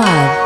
five.